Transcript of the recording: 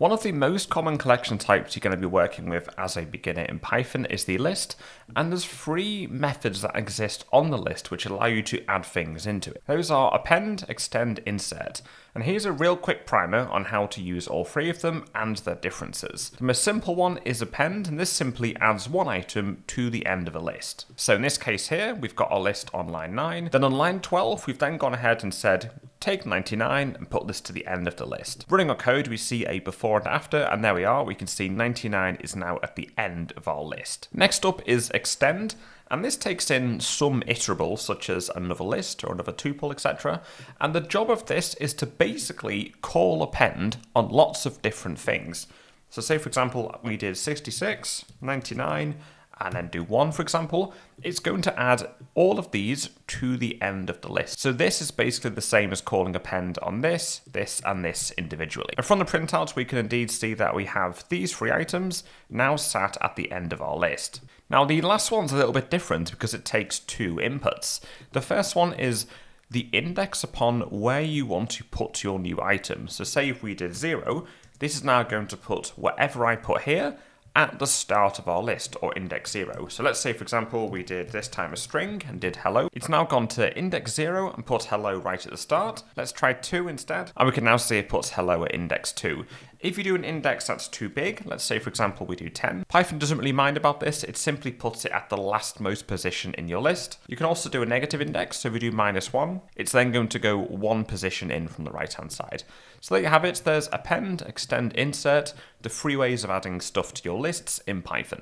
One of the most common collection types you're going to be working with as a beginner in Python is the list, and there's three methods that exist on the list which allow you to add things into it. Those are append, extend, insert. And here's a real quick primer on how to use all three of them and their differences. The most simple one is append, and this simply adds one item to the end of a list. So in this case here, we've got our list on line 9. Then on line 12, we've then gone ahead and said, take 99 and put this to the end of the list. Running our code, we see a before and after, and there we are. We can see 99 is now at the end of our list. Next up is extend. And this takes in some iterable, such as another list or another tuple, etc. And the job of this is to basically call append on lots of different things. So say, for example, we did 66, 99, and then do 1, for example, it's going to add all of these to the end of the list. So this is basically the same as calling append on this, this, and this individually. And from the printout, we can indeed see that we have these three items now sat at the end of our list. Now, the last one's a little bit different because it takes two inputs. The first one is the index upon where you want to put your new item. So say if we did 0, this is now going to put whatever I put here at the start of our list or index 0. So let's say for example we did this time a string and did hello. It's now gone to index 0 and put hello right at the start. Let's try 2 instead and we can now see it puts hello at index 2. If you do an index that's too big, let's say for example we do 10, Python doesn't really mind about this, it simply puts it at the last most position in your list. You can also do a negative index, so if you do minus 1, it's then going to go one position in from the right hand side. So there you have it, there's append, extend, insert, the three ways of adding stuff to your lists in Python.